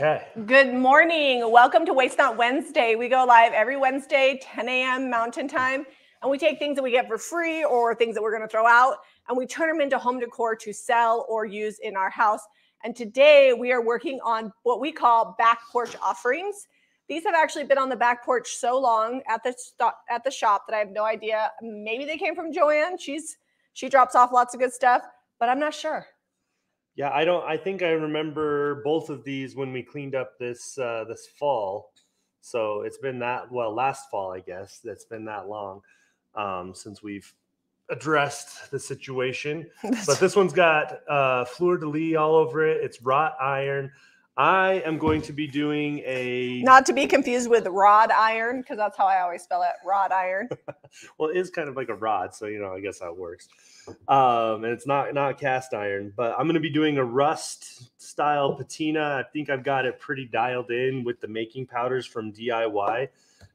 Okay. Good morning. Welcome to Waste Not Wednesday. We go live every Wednesday, 10 a.m. Mountain Time, and we take things that we get for free or things that we're going to throw out, and we turn them into home decor to sell or use in our house. And today we are working on what we call back porch offerings. These have actually been on the back porch so long at the sto- at the shop that I have no idea. Maybe they came from Joanne. She's she drops off lots of good stuff, but I'm not sure. Yeah, I don't. I think I remember both of these when we cleaned up this uh, this fall. So it's been that well last fall, I guess. That's been that long um, since we've addressed the situation. But this one's got uh, fleur de lis all over it. It's wrought iron. I am going to be doing a Not to be confused with rod iron, because that's how I always spell it, rod iron. well, it is kind of like a rod, so you know, I guess how it works. Um, and it's not not cast iron, but I'm going to be doing a rust style patina. I think I've got it pretty dialed in with the making powders from DIY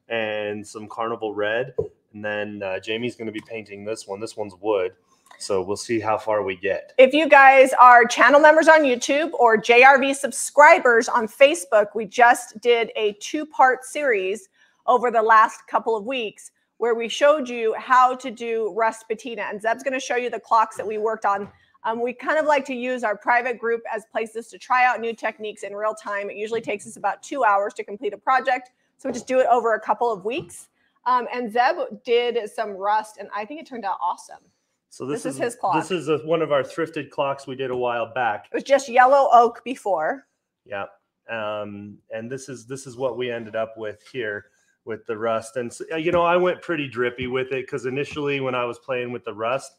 and some Carnival Red. And then uh, Jami's going to be painting this one. This one's wood, so we'll see how far we get. If you guys are channel members on YouTube or JRV subscribers on Facebook, we just did a two part series over the last couple of weeks where we showed you how to do rust patina. And Zeb's going to show you the clocks that we worked on. Um, we kind of like to use our private group as places to try out new techniques in real time. It usually takes us about two hours to complete a project. So we just do it over a couple of weeks. Um, and Zeb did some rust, and I think it turned out awesome. So this, This is his clock. This is a, one of our thrifted clocks we did a while back. It was just yellow oak before. Yeah. Um, and this is this is what we ended up with here with the rust. And so, you know, I went pretty drippy with it because initially when I was playing with the rust,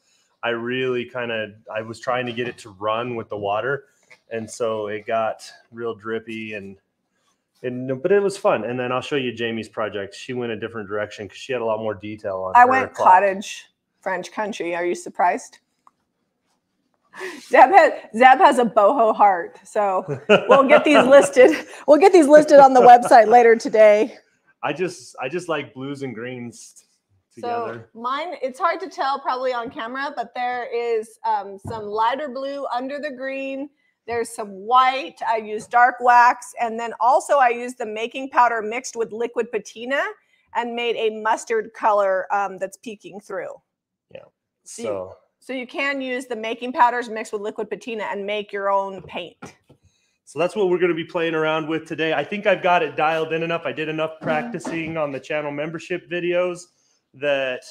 I really kind of I was trying to get it to run with the water, and so it got real drippy and. And but it was fun, and then I'll show you Jami's project. She went a different direction because she had a lot more detail on. I went clock. cottage French country. Are you surprised? Zeb has, Zeb has a boho heart, so we'll get these listed. We'll get these listed on the website later today. I just I just like blues and greens together. So mine, it's hard to tell probably on camera, but there is um, some lighter blue under the green. There's some white. I use dark wax, and then also I use the making powder mixed with liquid patina and made a mustard color um, that's peeking through. See- so So you can use the making powders mixed with liquid patina and make your own paint. So that's what we're going to be playing around with today. I think I've got it dialed in enough. I did enough practicing on the channel membership videos that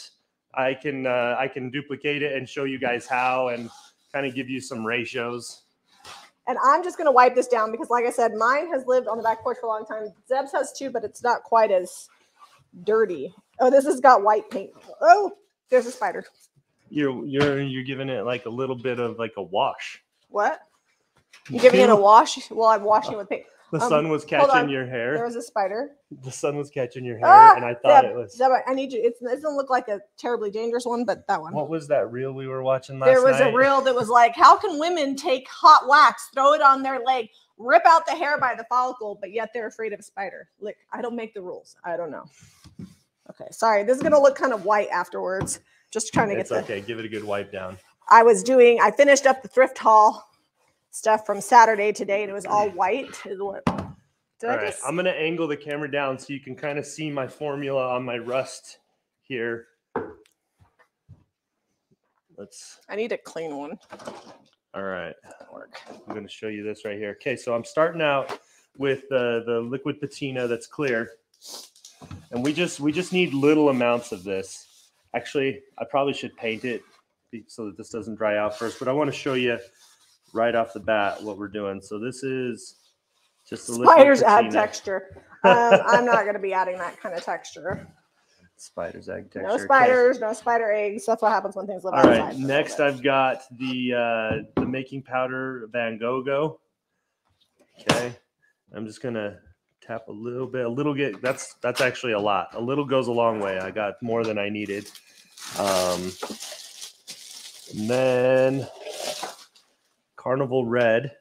I can uh, I can duplicate it and show you guys how and kind of give you some ratios. And I'm just going to wipe this down because, like I said, mine has lived on the back porch for a long time. Zeb's has too, but it's not quite as dirty. Oh, this has got white paint. Oh, there's a spider. You're you're you're giving it like a little bit of like a wash. What? You giving it a wash? Well, I'm washing it with paint. The um, sun was catching your hair. There was a spider. The sun was catching your hair, Ah, and I thought it was. Zeb, I need you. It's, it doesn't look like a terribly dangerous one, but that one. What was that reel we were watching last there was night? a reel that was like, how can women take hot wax, throw it on their leg, rip out the hair by the follicle, but yet they're afraid of a spider? Like, I don't make the rules. I don't know. Okay, sorry. This is gonna look kind of white afterwards. Just trying to get It's the. okay. Give it a good wipe down. I was doing. I finished up the thrift haul stuff from Saturday today, and it was all white. Is what? Did All I right, just? I'm gonna angle the camera down so you can kind of see my formula on my rust here. Let's. I need a clean one. All right, work. I'm gonna show you this right here. Okay, so I'm starting out with the the liquid patina that's clear, and we just we just need little amounts of this. Actually, I probably should paint it so that this doesn't dry out first. But I want to show you right off the bat what we're doing. So this is just a Spiders add texture. Um, I'm not going to be adding that kind of texture. Spiders egg texture. No okay. spiders, no spider eggs. That's what happens when things live All outside. right, next I've got the uh, the making powder Van Gogh. Okay, I'm just gonna tap a little bit, a little get. That's that's actually a lot. A little goes a long way. I got more than I needed. Um, and then Carnival Red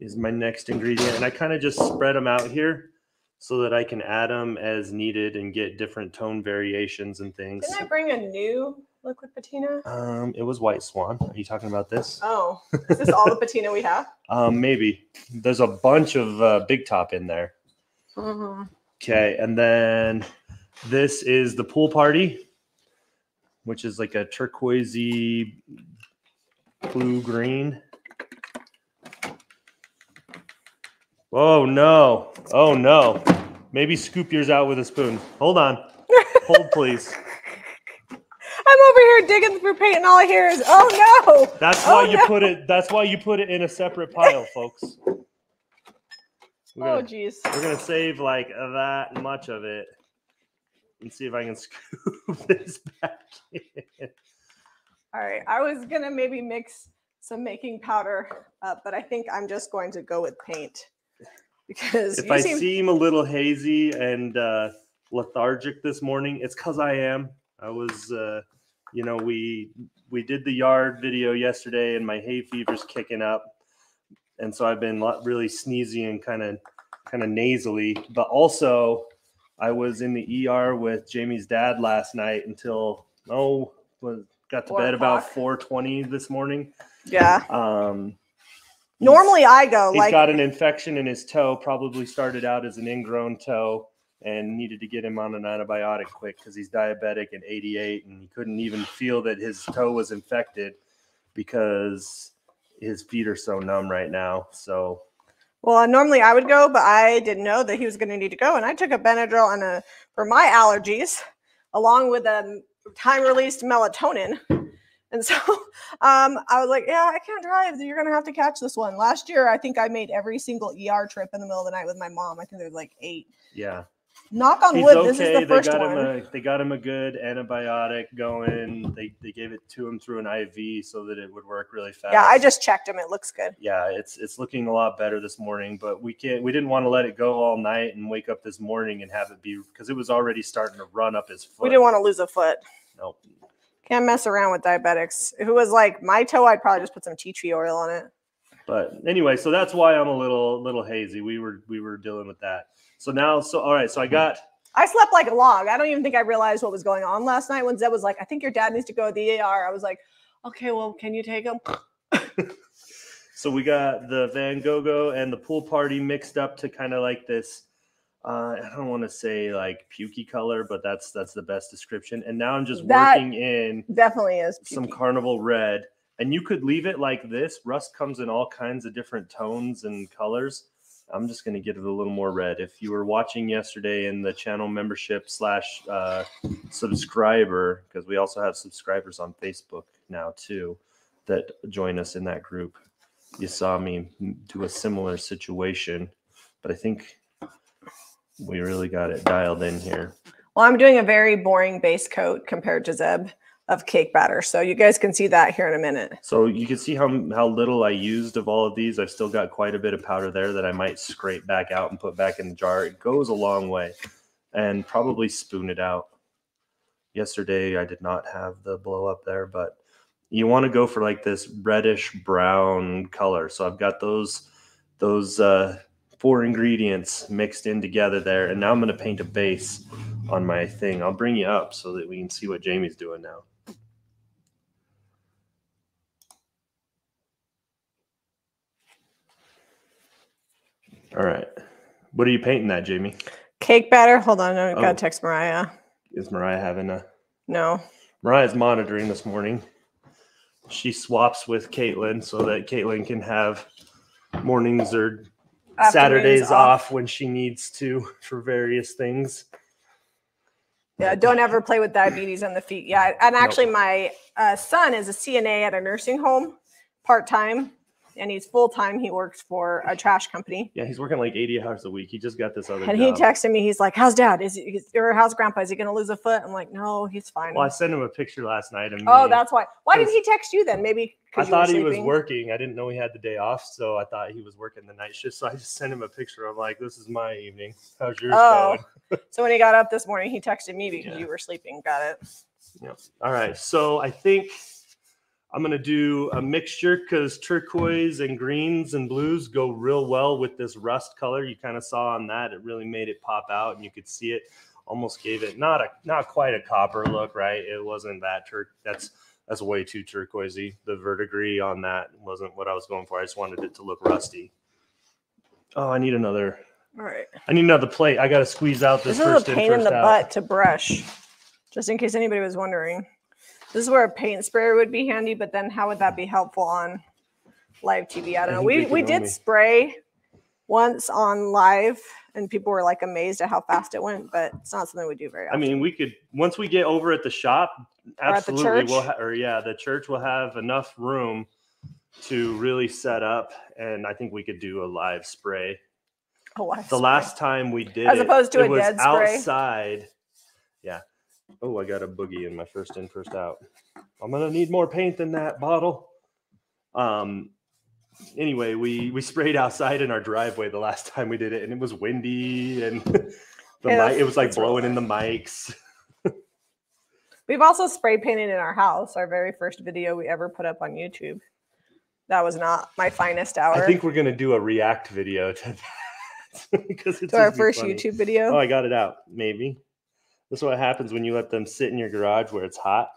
is my next ingredient, and I kind of just spread them out here so that I can add them as needed and get different tone variations and things. Didn't I bring a new liquid patina? Um, it was White Swan. Are you talking about this? Oh, is this all the patina we have? Um, maybe. There's a bunch of uh, Big Top in there. Mm-hmm. Okay, and then this is the pool party, which is like a turquoisey blue green. Oh no! Oh no! Maybe scoop yours out with a spoon. Hold on. Hold, please. I'm over here digging through paint, and all I hear is, "Oh no!" That's Oh, why you no. put it. That's why you put it in a separate pile, folks. We're Oh, gonna, jeez. we're gonna save like that much of it, and see if I can scoop this back in. All right, I was gonna maybe mix some making powder up, but I think I'm just going to go with paint because If I seem seem a little hazy and uh, lethargic this morning, it's because I am. I was, uh, you know, we we did the yard video yesterday, and my hay fever's kicking up, and so I've been really sneezy and kind of kind of nasally. But also, I was in the ER with Jami's dad last night until oh, was got to Four bed about four twenty this morning. yeah. Um, Normally I go He's like got an infection in his toe. Probably started out as an ingrown toe, and needed to get him on an antibiotic quick because he's diabetic and 88, and he couldn't even feel that his toe was infected because his feet are so numb right now. So Well, normally I would go, but I didn't know that he was going to need to go, and I took a Benadryl and a for my allergies, along with a time-released melatonin. And so um, I was like, "Yeah, I can't drive. You're going to have to catch this one." Last year, I think I made every single ER trip in the middle of the night with my mom. I think there's like eight. yeah, Knock on he's wood, this is the They first got one. him a they got him a good antibiotic going. They they gave it to him through an IV so that it would work really fast. yeah, I just checked him. It looks good. yeah, it's it's looking a lot better this morning, but we can't we didn't want to let it go all night and wake up this morning and have it be because it was already starting to run up his foot. We didn't want to lose a foot. Nope. Can't mess around with diabetics. If it was like my toe, I'd probably just put some tea tree oil on it. But anyway, so that's why I'm a little little hazy. We were we were dealing with that. So now, so all right, so I got I slept like a log. I don't even think I realized what was going on last night when Zeb was like, I think your dad needs to go to the ER. I was like, okay, well, can you take him? so we got the Van Gogh and the pool party mixed up to kind of like this. Uh, I don't want to say like pukey color, but that's that's the best description. And now I'm just That- working in Definitely is. some carnival red and you could leave it like this. Rust comes in all kinds of different tones and colors. I'm just going to get it a little more red. If you were watching yesterday in the channel membership slash uh, subscriber because we also have subscribers on facebook now too that join us in that group you saw me do a similar situation but i think we really got it dialed in here. Well, I'm doing a very boring base coat compared to Zeb of cake batter. So you guys can see that here in a minute. So you can see how how little I used of all of these. I've still got quite a bit of powder there that I might scrape back out and put back in the jar. It goes a long way, and probably spoon it out. Yesterday I did not have the blow up there, but you want to go for like this reddish brown color. So I've got those those uh, four ingredients mixed in together there, and now I'm going to paint a base on my thing. I'll bring you up so that we can see what Jami's doing now. All right. What are you painting that, Jami? Cake batter. Hold on. I Oh. got to text Mariah. Is Mariah having a No. Mariah's monitoring this morning. She swaps with Caitlin so that Caitlin can have mornings or Afternoons Saturdays off. when she needs to for various things. Yeah, don't ever play with diabetes on the feet. Yeah, and actually, my uh, son is a CNA at a nursing home, part time, and he's full time. He works for a trash company. Yeah, he's working like 80 hours a week. He just got this other And he job. texted me. He's like, "How's dad? Is he or how's grandpa? Is he going to lose a foot?" I'm like, "No, he's fine." well, I sent him a picture last night. Of oh, that's why. Why didn't he text you then? Maybe I because you were thought he was working. I didn't know he had the day off, so I thought he was working the night shift. So I just sent him a picture. I'm like, "This is my evening. How's yours Oh. going?" So when he got up this morning, he texted me because Yeah. you were sleeping. Got it. Yep. All right. So I think I'm going to do a mixture because turquoise and greens and blues go real well with this rust color. You kind of saw on that. It really made it pop out and you could see it. almost gave it not a not quite a copper look, right? It wasn't that tur that's that's way too turquoisey. The verdigris on that wasn't what I was going for. I just wanted it to look rusty. Oh, I need another All right. I need another plate. I gotta squeeze out this, This is a first in, pain in first the out. butt to brush, just in case anybody was wondering. This is where a paint sprayer would be handy, but then how would that be helpful on live TV? I don't I know. We we did spray once on live, and people were like amazed at how fast it went, but it's not something we do very often. I mean, we could once we get over at the shop, absolutely we'll church? ha- or yeah, the church will have enough room to really set up, and I think we could do a live spray. a live The spray. last time we did As it, opposed to it a was dead spray? outside. Yeah. Oh, I got a boogie in my first in, first out. I'm gonna need more paint than that bottle. Um. Anyway, we we sprayed outside in our driveway the last time we did it, and it was windy, and the Yeah, mic, it was like blowing in the mics. We've also spray painted in our house. Our very first video we ever put up on YouTube. That was not my finest hour. I think we're gonna do a react video to that because it's to our first funny. YouTube video. Oh, I got it out. Maybe. This is what happens when you let them sit in your garage where it's hot.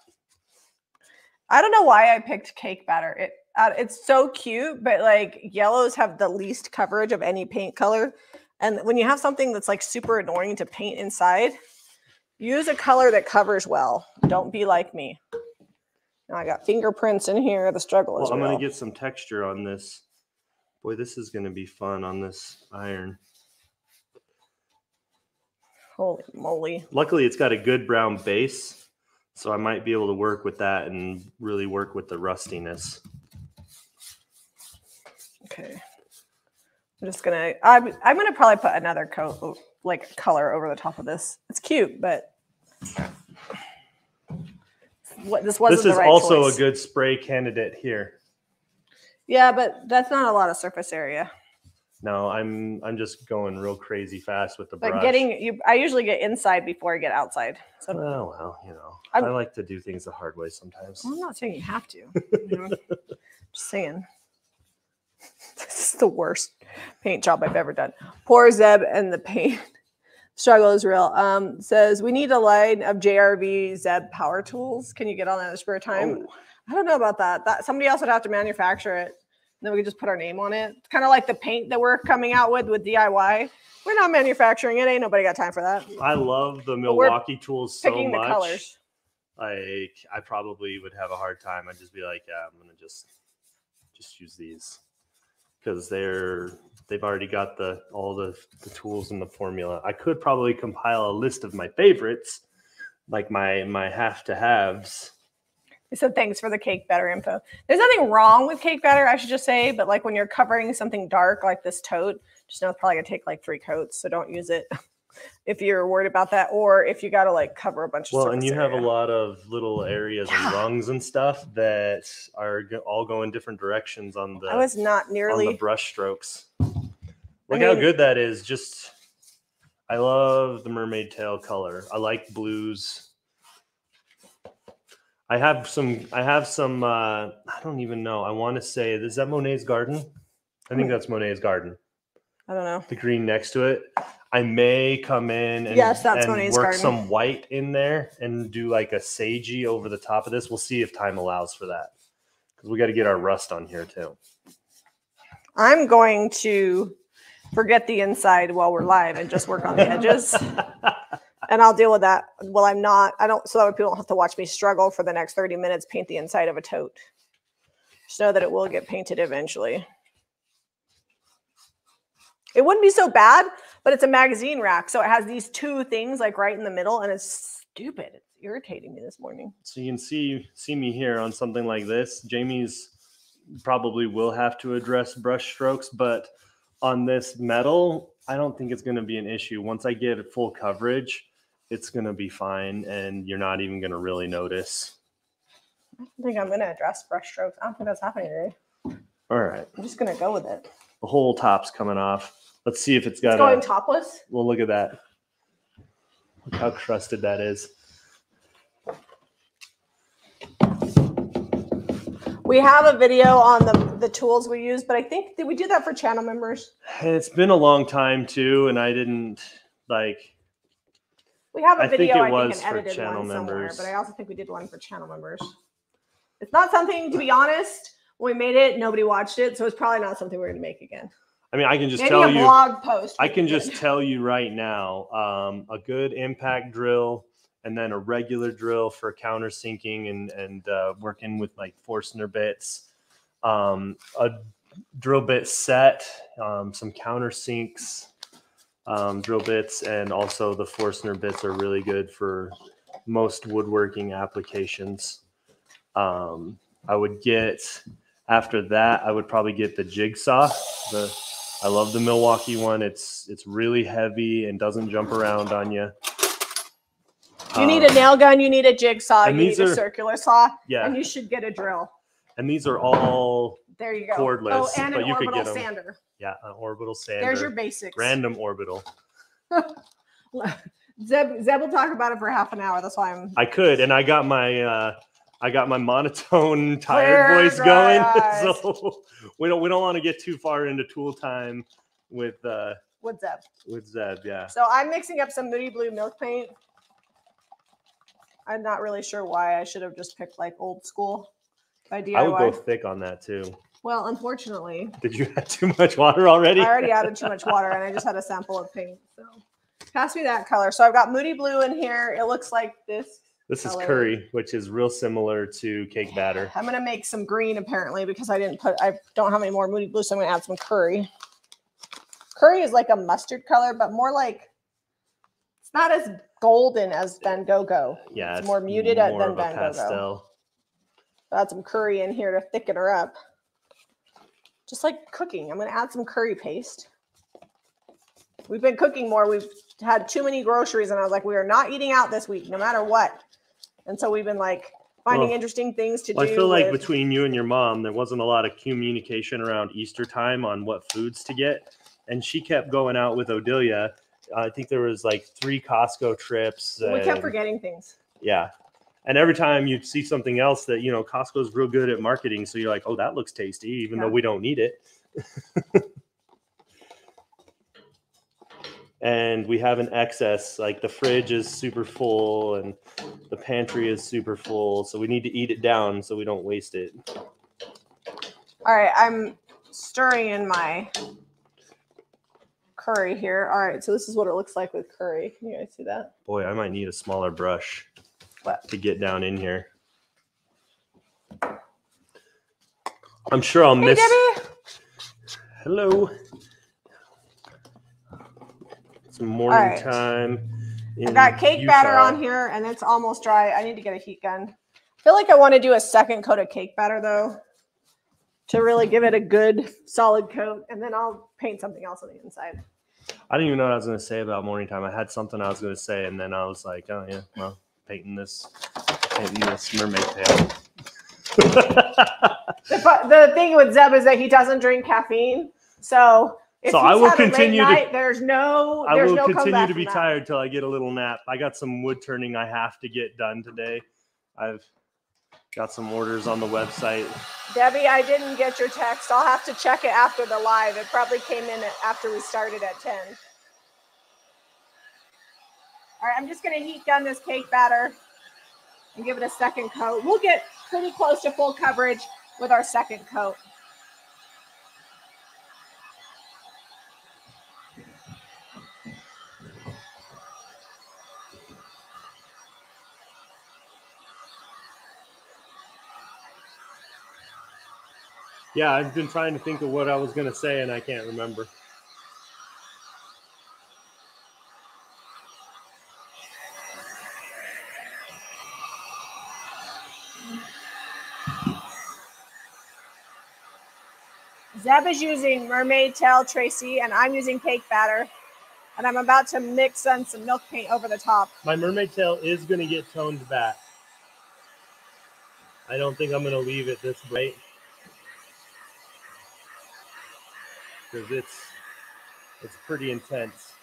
I don't know why I picked cake batter. It uh, it's so cute, but like yellows have the least coverage of any paint color. And when you have something that's like super annoying to paint inside, use a color that covers well. Don't be like me. Now I got fingerprints in here. The struggle is Well, I'm real. gonna get some texture on this. Boy, this is gonna be fun on this iron. Holy moly! Luckily, it's got a good brown base, so I might be able to work with that and really work with the rustiness. Okay, I'm just gonna. I'm I'm gonna probably put another coat like color over the top of this. It's cute, but what this wasn't This the is right also choice. a good spray candidate here. Yeah, but that's not a lot of surface area. No, I'm I'm just going real crazy fast with the But brush. getting you, I usually get inside before I get outside. So well, well, you know, i I'm- like to do things the hard way sometimes. I'm not saying you have to. You know? Just saying. This is the worst paint job I've ever done. Poor Zeb and the paint struggle is real. Um, says we need a line of JRV Zeb power tools. Can you get on that in the spare time? Oh. I don't know about that. That somebody else would have to manufacture it. Then we could just put our name on it. It's kind of like the paint that we're coming out with with DIY. We're not manufacturing it. Ain't nobody got time for that. I love the Milwaukee tools so Picking much. the colors. Like I probably would have a hard time. I'd just be like, yeah, I'm gonna just just use these because they're they've already got the all the the tools and the formula. I could probably compile a list of my favorites, like my my have to haves. They said thanks for the cake batter info. There's nothing wrong with cake batter, I should just say, but like when you're covering something dark like this tote, just know it's probably gonna take like three coats. So don't use it if you're worried about that, or if you gotta like cover a bunch of Well, and you have a lot of little areas Yeah. and rungs and stuff that are all going different directions on the I was not on the nearly brush strokes. Look how mean- good that is. Just I love the mermaid tail color. I like blues. I have some I have some uh I don't even know. I want to say is that Monet's garden? I think that's Monet's garden. I don't know. The green next to it. I may come in and, Yes, that's and Monet's work garden. some white in there and do like a sagey over the top of this. We'll see if time allows for that. Because we got to get our rust on here too. I'm going to forget the inside while we're live and just work on the edges. And I'll deal with that. Well, I'm not, I don't, so that way people don't have to watch me struggle for the next 30 minutes, paint the inside of a tote. Just know that it will get painted eventually. It wouldn't be so bad, but it's a magazine rack. So it has these two things like right in the middle, and it's stupid. It's irritating me this morning. So you can see see me here on something like this. Jami's probably will have to address brush strokes, but on this metal, I don't think it's going to be an issue. Once I get full coverage, it's going to be fine, and you're not even going to really notice. I don't think I'm going to address brush strokes. I don't think that's happening today. All right, I'm just going to go with it. the whole top's coming off. Let's see if it's got It's going a. topless. Well, look at that. Look how crusted that is. We have a video on the, the tools we use, but I think, did we do that for channel members? It's been a long time too, and I didn't like. We have a I think video, it I think, was an for edited channel one somewhere, but I also think we did one for channel members. It's not something, to be honest, when we made it, nobody watched it, so it's probably not something we're going to make again. I mean, I can just Maybe tell a you. blog post. I can just tell you right now, um, a good impact drill and then a regular drill for countersinking and and uh, working with like Forstner bits, um, a drill bit set, um, some countersinks, um, drill bits, and also the Forstner bits are really good for most woodworking applications. Um, I would get after that. I would probably get the jigsaw. The I love the Milwaukee one. It's it's really heavy and doesn't jump around on you. You need a nail gun, you need a jigsaw, you need a are- circular saw, yeah, and you should get a drill. and these are all There you go. Cordless, oh, and an but you could orbital get 'em. sander. yeah an orbital sander. There's your basics. random orbital. Zeb, Zeb will talk about it for half an hour. That's why I'm. I could, and I got my uh, I got my monotone Clear, tired voice going. So we don't we don't want to get too far into tool time with uh, with Zeb. with Zeb. Yeah, So I'm mixing up some Moody Blue milk paint. I'm not really sure why I should have just picked like old school by DIY. I would go thick on that too. well, unfortunately, Did you add too much water already? I already added too much water and I just had a sample of paint. So pass me that color. So I've got Moody Blue in here. It looks like this. This is curry, which is real similar to cake batter. I'm gonna make some green apparently because I didn't put. I don't have any more Moody Blue, so I'm gonna add some curry. Curry is like a mustard color, but more like it's not as golden as Van Gogh. Yeah, It's more muted more than Van Gogh, pastel. Add some curry in here to thicken her up. Just like cooking, I'm gonna add some curry paste. We've been cooking more. We've had too many groceries, and I was like, we are not eating out this week, no matter what. And so we've been like finding Well, interesting things to Well, do. I feel like with- between you and your mom, there wasn't a lot of communication around Easter time on what foods to get, and she kept going out with Odilia. I think there was like three Costco trips. we kept forgetting things. Yeah. And every time you see something else that, you know, Costco's real good at marketing. So you're like, oh, that looks tasty, even Yeah. though we don't need it. and we have an excess. Like the fridge is super full and the pantry is super full. So we need to eat it down so we don't waste it. All right, I'm stirring in my curry here. All right, so this is what it looks like with curry. Can you guys see that? Boy, I might need a smaller brush What? to get down in here. I'm sure I'll Hey, miss. Debbie. Hello. It's morning right. time. I got cake batter on here and it's almost dry. I need to get a heat gun. I feel like I want to do a second coat of cake batter though to really give it a good solid coat and then I'll paint something else on the inside. I didn't even know what I was going to say about morning time. I had something I was going to say, and then I was like, oh, yeah, well, painting this, painting this mermaid tail. The, fu- the thing with Zeb is that he doesn't drink caffeine. So if So I will had a late continue to- there's no I will no continue to be tired till I get a little nap. I got some wood turning I have to get done today. I've got some orders on the website. Debbie, I didn't get your text. I'll have to check it after the live. It probably came in after we started at 10. All right, I'm just going to heat gun this cake batter and give it a second coat. We'll get pretty close to full coverage with our second coat. Yeah, I've been trying to think of what I was going to say, and I can't remember. Zeb is using Mermaid Tail Tracy, and I'm using cake batter. And I'm about to mix in some milk paint over the top. My mermaid tail is going to get toned back. I don't think I'm going to leave it this bright. Because it's it's pretty intense.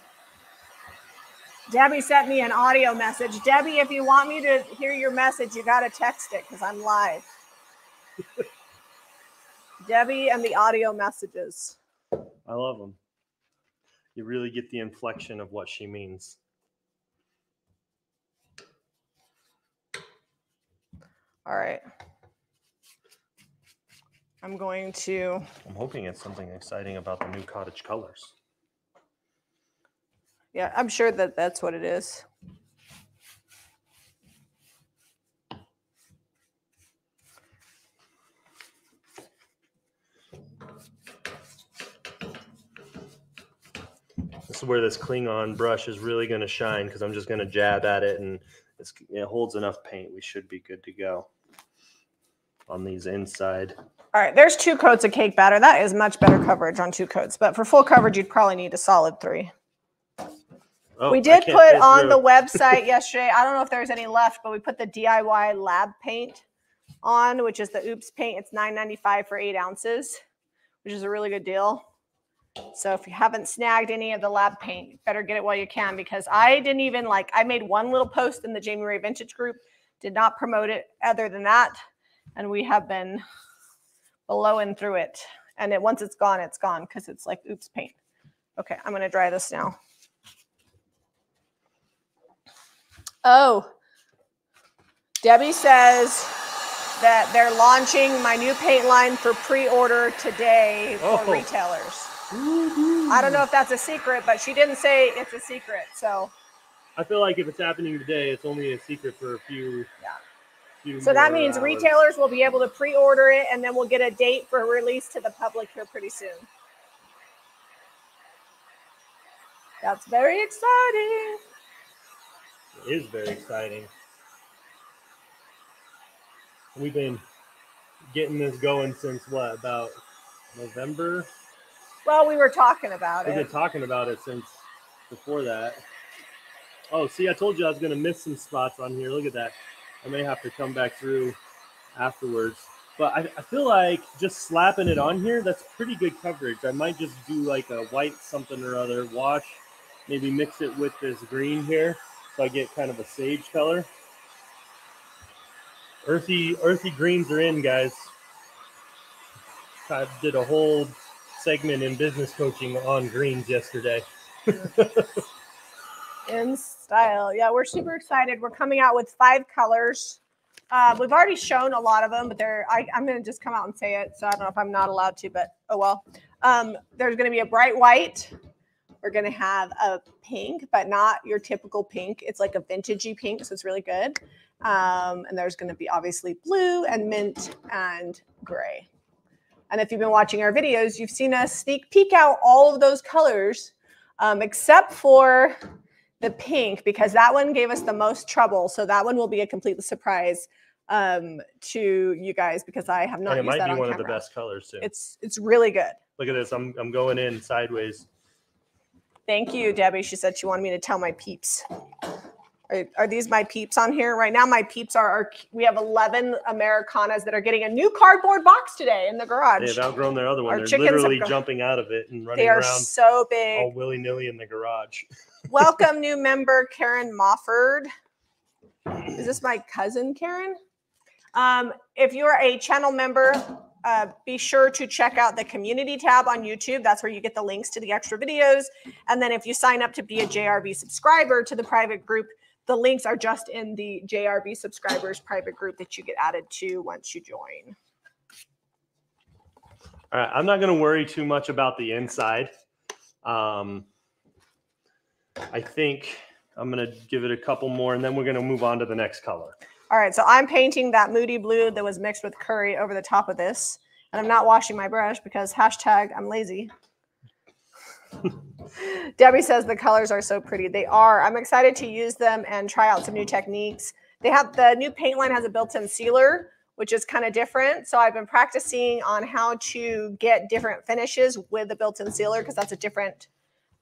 Debbie sent me an audio message. Debbie, if you want me to hear your message, you got to text it because I'm live. Debbie and the audio messages. I love them. You really get the inflection of what she means. All right. I'm going to. I'm hoping it's something exciting about the new cottage colors. Yeah, I'm sure that that's what it is. Is where this Cling On brush is really going to shine because I'm just going to jab at it and it's, it holds enough paint. We should be good to go on these inside. All right, there's two coats of cake batter. That is much better coverage on two coats, but for full coverage, you'd probably need a solid three. Oh, we did put on the website yesterday. I don't know if there's any left, but we put the DIY lab paint on, which is the Oops paint. It's $9.95 for eight ounces, which is a really good deal. So if you haven't snagged any of the lab paint, better get it while you can because I didn't even like. I made one little post in the Jami Ray Vintage group, did not promote it. Other than that, and we have been blowing through it. And it, once it's gone, it's gone because it's like Oops paint. Okay, I'm gonna dry this now. Oh, Debbie says that they're launching my new paint line for pre-order today for Oh. retailers. I don't know if that's a secret, but she didn't say it's a secret. So, I feel like if it's happening today, it's only a secret for a few. Yeah. few so that means hours. retailers will be able to pre-order it, and then we'll get a date for release to the public here pretty soon. That's very exciting. It is very exciting. We've been getting this going since what about November? Well, we were talking about it. We've been talking about it since before that. Oh, see, I told you I was going to miss some spots on here. Look at that. I may have to come back through afterwards. But I, I feel like just slapping it on here, that's pretty good coverage. I might just do like a white something or other wash, maybe mix it with this green here so I get kind of a sage color. Earthy, earthy greens are in, guys. I did a whole segment in business coaching on greens yesterday. in style. Yeah, we're super excited. We're coming out with five colors. Uh, we've already shown a lot of them, but they're, I, I'm going to just come out and say it. So I don't know if I'm not allowed to, but oh well. Um, there's going to be a bright white. We're going to have a pink, but not your typical pink. It's like a vintagey pink, so it's really good. Um, and there's going to be obviously blue and mint and gray. And if you've been watching our videos, you've seen us sneak peek out all of those colors, um, except for the pink because that one gave us the most trouble. So that one will be a complete surprise um, to you guys because I have not and it might be on one of the best colors too. It's it's really good. Look at this. I'm I'm going in sideways. Thank you, Debbie. She said she wanted me to tell my peeps. Are, are these my peeps on here right now? My peeps are, are we have 11 Americanas that are getting a new cardboard box today in the garage. They've outgrown their other one. Our They're literally jumping out of it and running They are around so big. all willy nilly in the garage. Welcome, new member Karen Mofford. Is this my cousin, Karen? Um, if you're a channel member, uh, be sure to check out the community tab on YouTube. That's where you get the links to the extra videos. And then if you sign up to be a JRV subscriber to the private group, the links are just in the JRV subscribers private group that you get added to once you join. All right, I'm not going to worry too much about the inside. Um, I think I'm going to give it a couple more, and then we're going to move on to the next color. All right, so I'm painting that moody blue that was mixed with curry over the top of this. And I'm not washing my brush because hashtag I'm lazy. Debbie says the colors are so pretty. They are. I'm excited to use them and try out some new techniques. They have the new paint line has a built-in sealer, which is kind of different. So I've been practicing on how to get different finishes with the built-in sealer because that's a different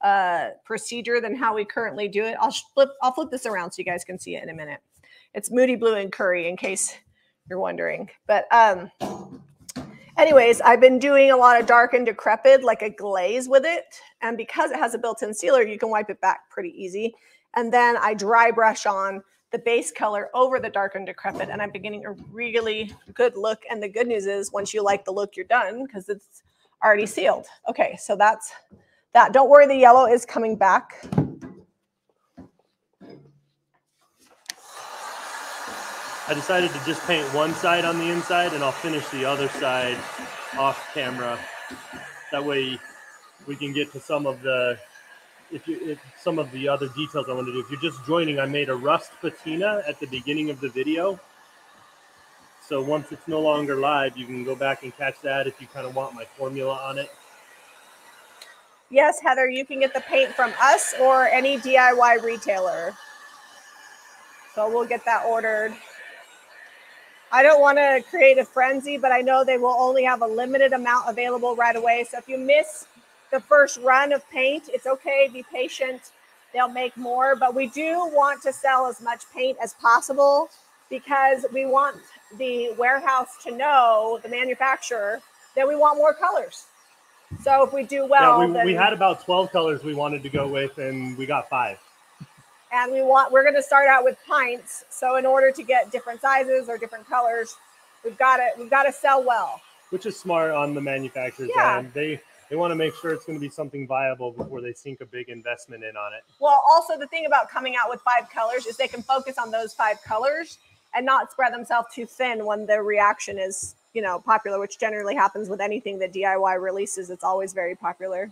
uh, procedure than how we currently do it. I'll flip. I'll flip this around so you guys can see it in a minute. It's Moody Blue and Curry, in case you're wondering. But um, anyways, I've been doing a lot of dark and decrepit, like a glaze with it. And because it has a built-in sealer, you can wipe it back pretty easy. And then I dry brush on the base color over the dark and decrepit. And I'm beginning a really good look. And the good news is once you like the look, you're done because it's already sealed. Okay, so that's that. Don't worry, the yellow is coming back. I decided to just paint one side on the inside and I'll finish the other side off camera. That way we can get to some of the if you if some of the other details I want to do. If you're just joining, I made a rust patina at the beginning of the video. So once it's no longer live, you can go back and catch that if you kind of want my formula on it. Yes, Heather, you can get the paint from us or any DIY retailer. So we'll get that ordered. I don't want to create a frenzy, but I know they will only have a limited amount available right away. So if you miss the first run of paint, it's okay. Be patient. They'll make more, but we do want to sell as much paint as possible because we want the warehouse to know, the manufacturer, that we want more colors. So if we do well, yeah, we, we had about 12 colors we wanted to go with, and we got five. And we want we're going to start out with pints. So in order to get different sizes or different colors, we've got to we've got to sell well. which is smart on the manufacturer's Yeah. end. They they want to make sure it's going to be something viable before they sink a big investment in on it. Well, also the thing about coming out with five colors is they can focus on those five colors and not spread themselves too thin when the reaction is, you know, popular, which generally happens with anything that DIY releases. It's always very popular.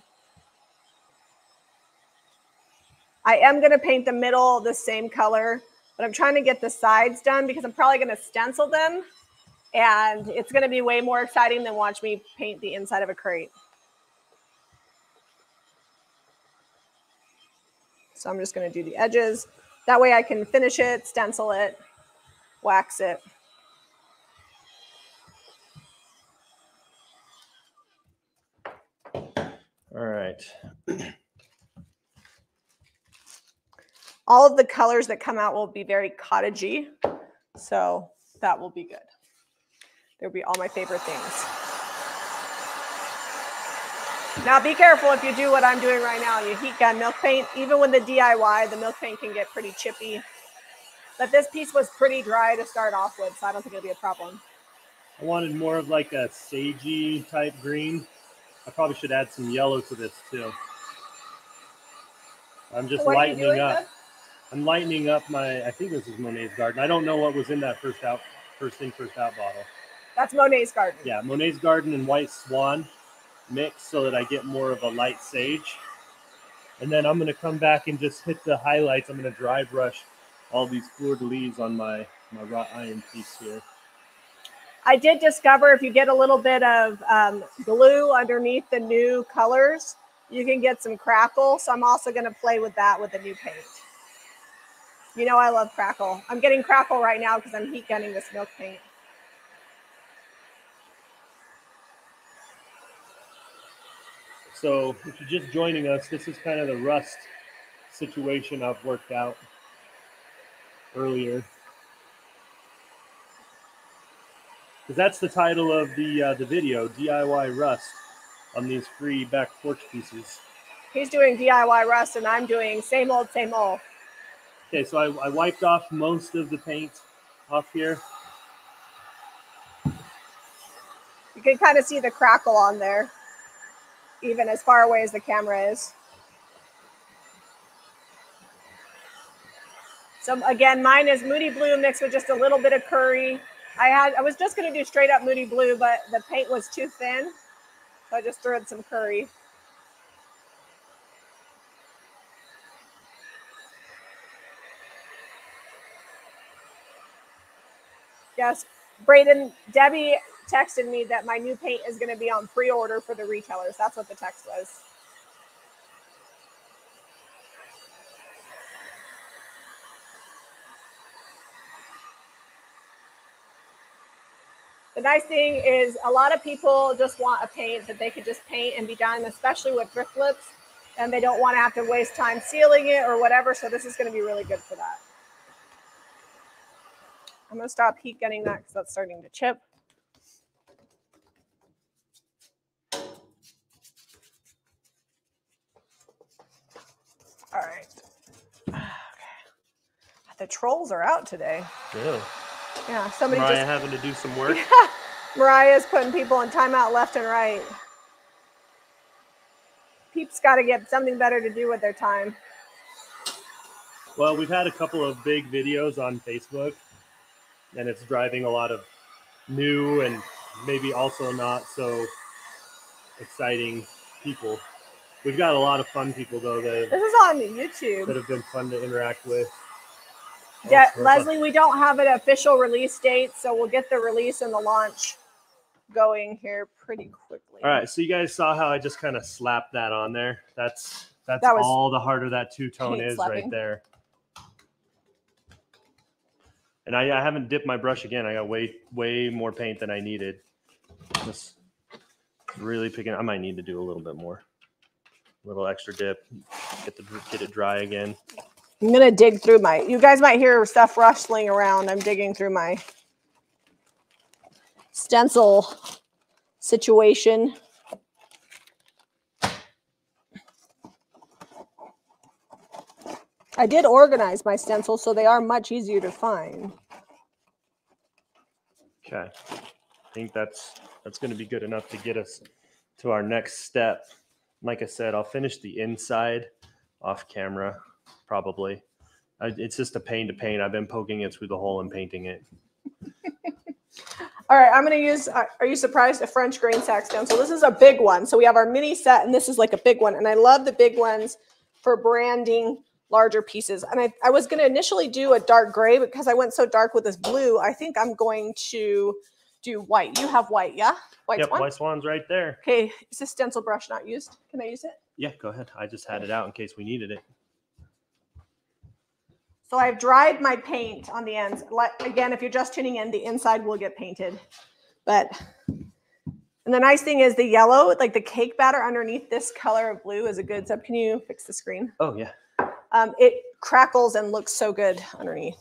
I am going to paint the middle the same color, but I'm trying to get the sides done because I'm probably going to stencil them and it's going to be way more exciting than watch me paint the inside of a crate. So I'm just going to do the edges. That way I can finish it, stencil it, wax it. All right. All of the colors that come out will be very cottagey. So that will be good. There'll be all my favorite things. Now be careful if you do what I'm doing right now. You heat gun milk paint. Even with the DIY, the milk paint can get pretty chippy. But this piece was pretty dry to start off with, so I don't think it'll be a problem. I wanted more of like a sagey type green. I probably should add some yellow to this too. I'm just you lightening up. I'm lightening up my. I think this is Monet's garden. I don't know what was in that first out, first in, first out bottle. That's Monet's garden. Yeah, Monet's garden and white swan mix so that I get more of a light sage. And then I'm gonna come back and just hit the highlights. I'm gonna dry brush all these fleur de lis on my my wrought iron piece here. I did discover if you get a little bit of um, glue underneath the new colors, you can get some crackle. So I'm also going to play with that with the new paint. You know I love crackle. I'm getting crackle right now because I'm heat gunning this milk paint. So if you're just joining us, this is kind of the rust situation I've worked out earlier. Because that's the title of the uh, the video, DIY Rust, on these free back porch pieces. He's doing DIY rust and I'm doing same old, same old. Okay, so I, I wiped off most of the paint off here. You can kind of see the crackle on there, even as far away as the camera is. So again, mine is Moody Blue mixed with just a little bit of curry. I had I was just gonna do straight up Moody Blue, but the paint was too thin. So I just threw in some curry. Yes, Braden, Debbie texted me that my new paint is going to be on pre-order for the retailers. That's what the text was. The nice thing is a lot of people just want a paint that they could just paint and be done, especially with thrift lips, and they don't want to have to waste time sealing it or whatever. So this is going to be really good for that. I'm going to stop heat getting that because that's starting to chip. All right. Okay. The trolls are out today. Yeah. Yeah, somebody Mariah just having to do some work. Yeah. Mariah's putting people in timeout left and right. Peeps got to get something better to do with their time. Well, we've had a couple of big videos on Facebook and it's driving a lot of new and maybe also not so exciting people. We've got a lot of fun people though that This is on YouTube. that have been fun to interact with. Yeah, Leslie, we don't have an official release date, so we'll get the release and the launch going here pretty quickly. All right, so you guys saw how I just kind of slapped that on there. That's that's That was all the harder that two tone is slapping. right there. And I, I haven't dipped my brush again. I got way way more paint than I needed. Just really picking. I might need to do a little bit more. A little extra dip. Get the get it dry again. I'm gonna dig through my. You guys might hear stuff rustling around. I'm digging through my stencil situation. I did organize my stencils so they are much easier to find. Okay. I think that's that's going to be good enough to get us to our next step. Like I said, I'll finish the inside off camera probably. I, it's just a pain to paint. I've been poking it through the hole and painting it. All right, I'm going to use, uh, are you surprised? A French grain sack stencil. This is a big one. So we have our mini set, and this is like a big one. And I love the big ones for branding larger pieces. And I, I was going to initially do a dark gray because I went so dark with this blue. I think I'm going to do white. You have white, yeah? White yep, swan? white swan's right there. Okay, is this stencil brush not used? Can I use it? Yeah, go ahead. I just had it out in case we needed it. So I've dried my paint on the ends. Like again, if you're just tuning in, the inside will get painted. But and the nice thing is the yellow, like the cake batter underneath this color of blue is a good sub. Can you fix the screen? Oh yeah. Um, it crackles and looks so good underneath.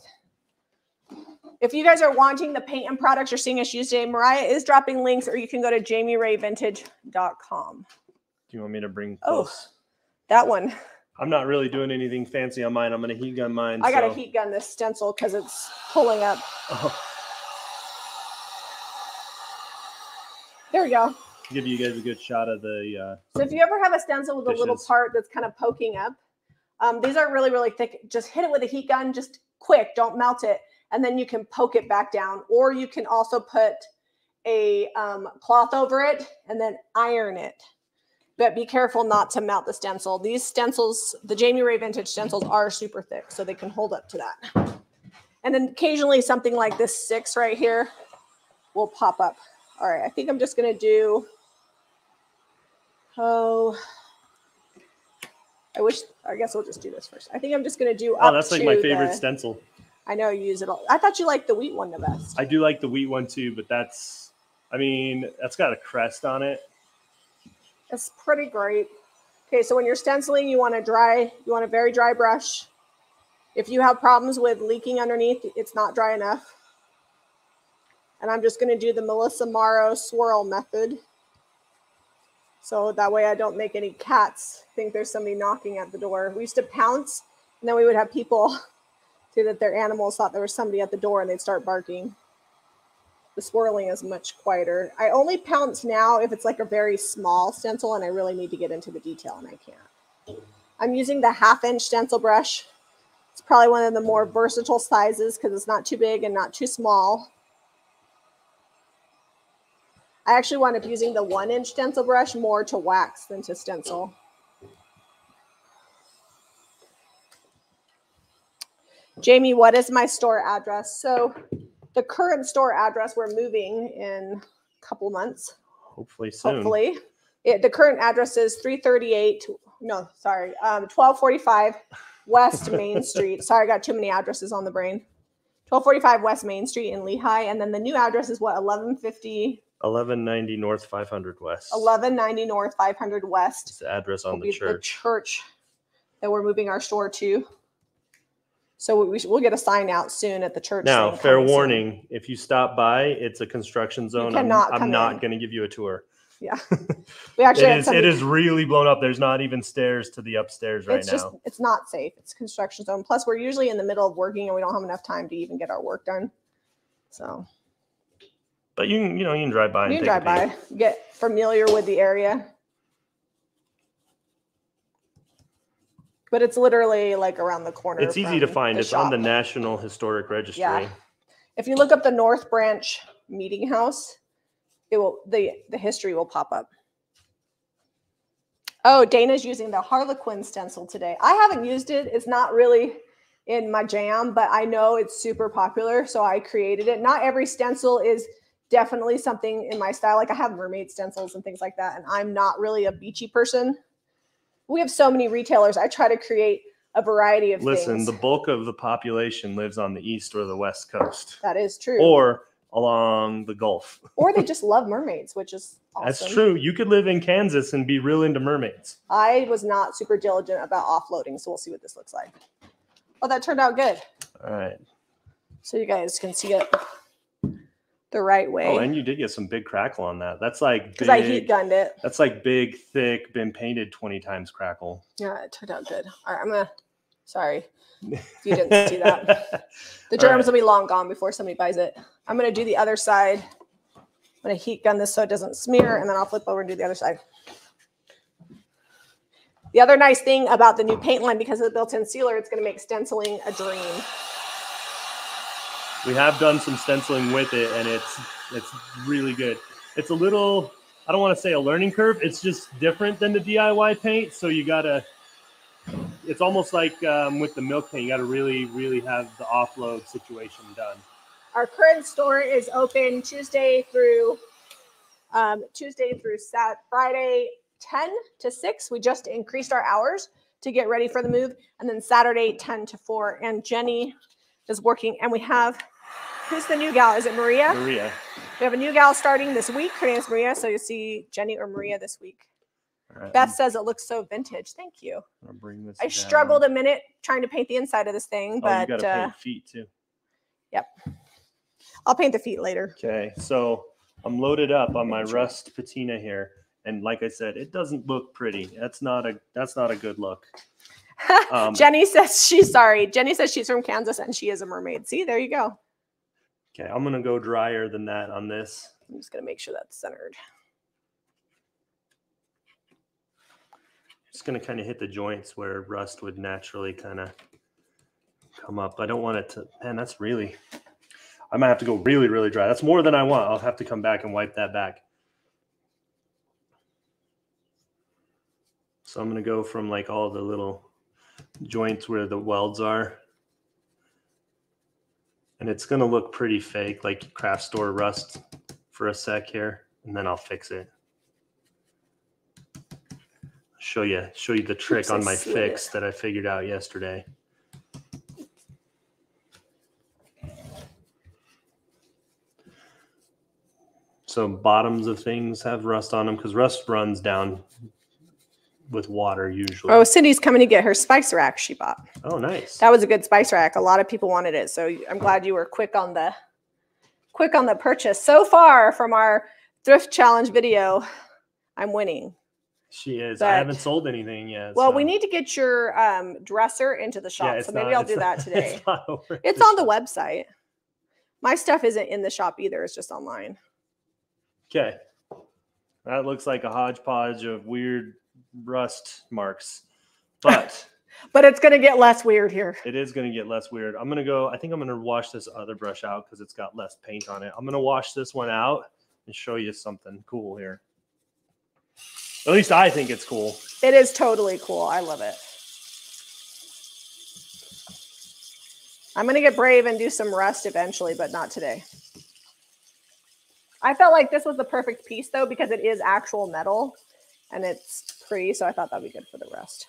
If you guys are wanting the paint and products you're seeing us use today, Mariah is dropping links, or you can go to jamirayvintage.com. Do you want me to bring Oh. That one. I'm not really doing anything fancy on mine. I'm gonna heat gun mine. I got to heat gun this stencil because it's pulling up. Oh, There we go. give you guys a good shot of the. Uh, So if you ever have a stencil with a little part that's kind of poking up, um, these are really, really thick. Just hit it with a heat gun, just quick, don't melt it. And then you can poke it back down. Or you can also put a um, cloth over it and then iron it. But be careful not to melt the stencil. These stencils, the Jami Ray Vintage stencils are super thick, so they can hold up to that. And then occasionally something like this six right here will pop up. All right, I think I'm just gonna do Oh, I wish. I guess we'll just do this first. I think I'm just gonna do. oh, that's like my favorite the- stencil. I know you use it all. I thought you liked the wheat one the best. I do like the wheat one too, but that's. I mean, that's got a crest on it. It's pretty great. Okay, so when you're stenciling, you want to dry. You want a very dry brush. If you have problems with leaking underneath, it's not dry enough. And I'm just going to do the Melissa Morrow swirl method. So that way I don't make any cats think there's somebody knocking at the door. We used to pounce, and then we would have people say that their animals thought there was somebody at the door and they'd start barking. The swirling is much quieter. I only pounce now if it's like a very small stencil and I really need to get into the detail and I can't. I'm using the half inch stencil brush. It's probably one of the more versatile sizes because it's not too big and not too small. I actually wound up using the one inch stencil brush more to wax than to stencil. Jami, what is my store address? So the current store address, we're moving in a couple months, Hopefully soon. hopefully. It, the current address is 338, no, sorry, um, 1245 West Main Street. Sorry, I got too many addresses on the brain. 1245 West Main Street in Lehi. And then the new address is what, 1150, 1190 North 500 West. 1190 North, 500 West. It's the address on will the be church. church that we're moving our store to. So we, we'll get a sign out soon at the church. Now, fair coming soon. warning: if you stop by, it's a construction zone. I'm, I'm not going to give you a tour. Yeah, we actually It is. It is really blown up. There's not even stairs to the upstairs right it's now. just it's not safe. It's construction zone. Plus, we're usually in the middle of working and we don't have enough time to even get our work done. So But you can, you know, you can drive by. you and can drive by, get familiar with the area. But it's literally like around the corner. It's easy to find. It's on the. National Historic Registry. Yeah. If you look up the North Branch Meeting House, it will the the history will pop up. Oh, Dana's using the Harlequin stencil today. I haven't used it. It's not really in my jam, but I know it's super popular, so I created it. Not every stencil is definitely something in my style. Like I have mermaid stencils and things like that, and I'm not really a beachy person. We have so many retailers. I try to create a variety of Listen, things. the bulk of the population lives on the east or the west coast, that is true. or along the Gulf. or they just love mermaids, which is awesome. That's true. You could live in Kansas and be real into mermaids. I was not super diligent about offloading, so we'll see what this looks like. Oh, that turned out good. All right. So you guys can see it the right way. Oh, way. and you did get some big crackle on that. That's like Because I heat gunned it. That's like big, thick, been painted twenty times crackle. Yeah, it turned out good. All right, I'm gonna. Sorry, if you didn't see that. The germs right. will be long gone before somebody buys it. I'm gonna do the other side. I'm gonna heat gun this so it doesn't smear, and then I'll flip over and do the other side. The other nice thing about the new paint line, because of the built-in sealer, it's gonna make stenciling a dream. We have done some stenciling with it, and it's it's really good. It's a little. I don't want to say a learning curve. It's just different than the DIY paint. So you gotta. It's almost like um, with the milk paint. You got to really, really have the offload situation done. Our current store is open Tuesday through um, Tuesday through Sat Friday, 10 to 6. We just increased our hours to get ready for the move, and then Saturday, 10 to 4. And Jenny is working, and we have who's the new gal? Is it Maria? Maria. We have a new gal starting this week. Her name is Maria, so you'll see Jenny or Maria this week. Right, Beth says it looks so vintage. Thank you. Gonna bring this. I down. struggled a minute trying to paint the inside of this thing, Oh, you but got to uh, paint feet too. Yep. I'll paint the feet later. Okay, so I'm loaded up on my rust patina here, and like I said, it doesn't look pretty. That's not a that's not a good look. Um, Jenny says she's sorry. Jenny says she's from Kansas and she is a mermaid. See, there you go. Okay, I'm gonna go drier than that on this. I'm just gonna make sure that's centered. Just gonna kind of hit the joints where rust would naturally kind of come up. I don't want it to. Man, that's really. I might have to go really, really dry. That's more than I want. I'll have to come back and wipe that back. So I'm gonna go from like all the little joints where the welds are. And it's gonna look pretty fake, like craft store rust for a sec here, and then I'll fix it. Show you, show you the trick Oops, on my fix it. that I figured out yesterday. So bottoms of things have rust on them because rust runs down with water usually. Oh, Cindy's coming to get her spice rack she bought. Oh, nice. That was a good spice rack. A lot of people wanted it, so I'm glad you were quick on the quick on the purchase. So far from our thrift challenge video, I'm winning. She is. But- I haven't sold anything yet. Well, we need to get your um, dresser into the shop, Yeah, so maybe not- I'll do not- that today. It's, It's on the website. My stuff isn't in the shop either. It's just online. Okay. That looks like a hodgepodge of weird rust marks, but But it's going to get less weird here. it is going to get less weird. I'm going to go, I think I'm going to wash this other brush out because it's got less paint on it. I'm going to wash this one out and show you something cool here. At least I think it's cool. It is totally cool. I love it. I'm going to get brave and do some rust eventually, but not today. I felt like this was the perfect piece though because it is actual metal and it's pretty, so I thought that'd be good for the rest.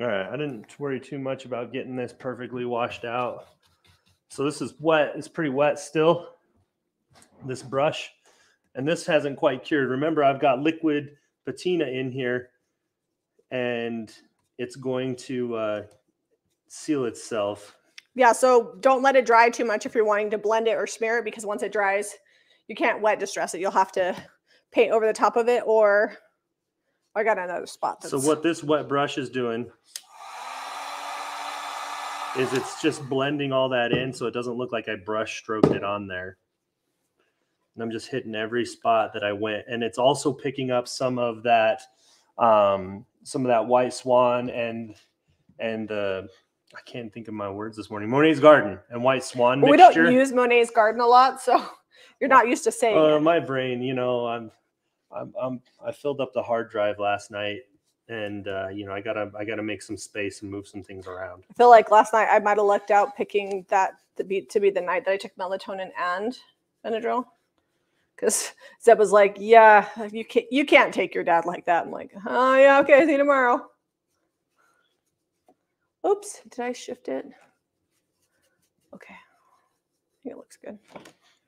All right. I didn't worry too much about getting this perfectly washed out. So this is wet. It's pretty wet still. This brush. And this hasn't quite cured. Remember, I've got liquid patina in here and it's going to uh, seal itself. Yeah, so don't let it dry too much if you're wanting to blend it or smear it because once it dries, you can't wet distress it. You'll have to paint over the top of it or I got another spot. So what this wet brush is doing is it's just blending all that in so it doesn't look like I brush stroked it on there. And I'm just hitting every spot that I went. And it's also picking up some of that um some of that white swan and and the I can't think of my words this morning. Monet's Garden and White Swan we mixture. don't use Monet's Garden a lot, so you're not used to saying Uh, my brain, you know, I'm, I'm, I'm, I filled up the hard drive last night, and uh, you know, I gotta, I gotta make some space and move some things around. I feel like last night I might have lucked out picking that to be to be the night that I took melatonin and Benadryl. Because Zeb was like, "Yeah, you can't you can't take your dad like that." I'm like, "Oh yeah, okay, see you tomorrow." Oops, did I shift it? Okay, I think it looks good.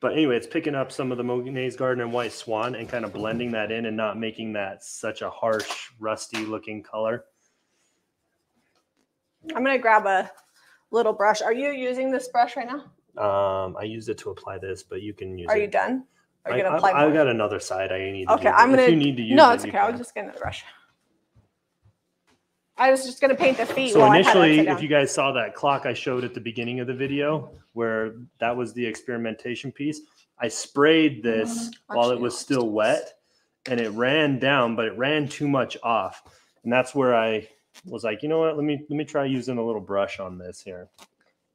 But anyway, it's picking up some of the Monet's Garden and White Swan and kind of blending that in and not making that such a harsh, rusty looking color. I'm gonna grab a little brush. Are you using this brush right now? Um, I used it to apply this, but you can use Are it. you done? Are you I, gonna apply I? I got another side I need. To Okay. I'm gonna- you need to use no, it, it's okay. I was just gonna brush. I was just gonna paint the feet. So while I had it initially, if you guys saw that clock I showed at the beginning of the video, where that was the experimentation piece, I sprayed this Mhm. while it was still wet, and it ran down, but it ran too much off, and that's where I was like, you know what? Let me let me try using a little brush on this here.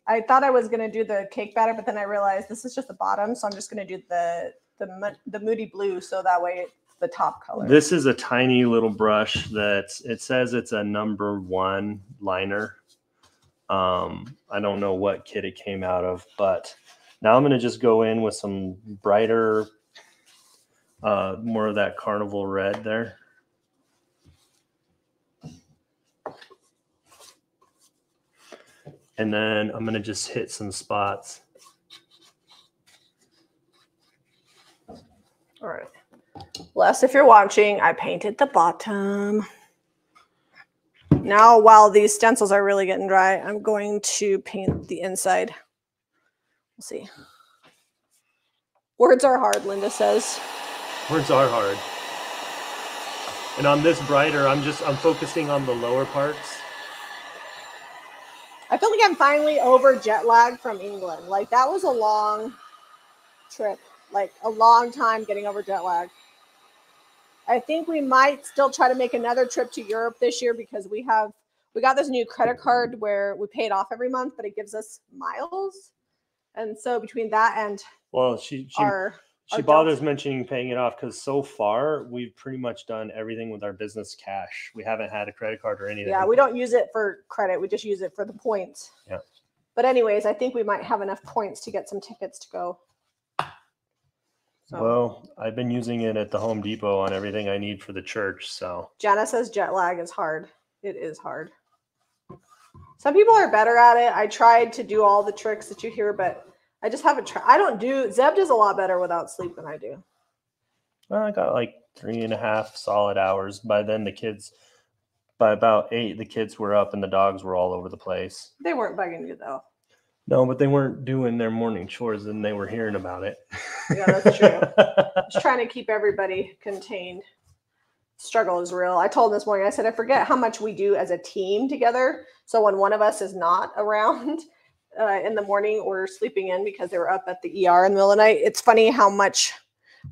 I thought I was gonna do the cake batter, but then I realized this is just the bottom, so I'm just gonna do the the the moody blue, so that way it's the top color. This is a tiny little brush that it says it's a number one liner. Um, I don't know what kit it came out of, but now I'm gonna just go in with some brighter, uh, more of that carnival red there. And then I'm gonna just hit some spots. All right. Les, if you're watching, I painted the bottom. Now, while these stencils are really getting dry, I'm going to paint the inside. We'll see. Words are hard, Linda says. Words are hard. And on this brighter, I'm just I'm focusing on the lower parts. I feel like I'm finally over jet lag from England. Like that was a long trip, like a long time getting over jet lag. I think we might still try to make another trip to Europe this year because we have we got this new credit card where we pay it off every month, but it gives us miles. And so between that and Well, she she our she our bothers mentioning paying it off because so far we've pretty much done everything with our business cash. We haven't had a credit card or anything. yeah, we don't use it for credit. We just use it for the points. Yeah. But anyways, I think we might have enough points to get some tickets to go. So Well, I've been using it at the Home Depot on everything I need for the church. So Jana says jet lag is hard. It is hard. Some people are better at it. I tried to do all the tricks that you hear, but I just haven't tried. I don't do. Zeb does a lot better without sleep than I do. well, I got like three and a half solid hours. By then, the kids, by about eight, the kids were up and the dogs were all over the place. They weren't bugging you though. No, but they weren't doing their morning chores and they were hearing about it. Yeah, that's true. Just trying to keep everybody contained. Struggle is real. I told him this morning. I said I forget how much we do as a team together. So when one of us is not around uh, in the morning or sleeping in because they were up at the ER in the middle of the night, it's funny how much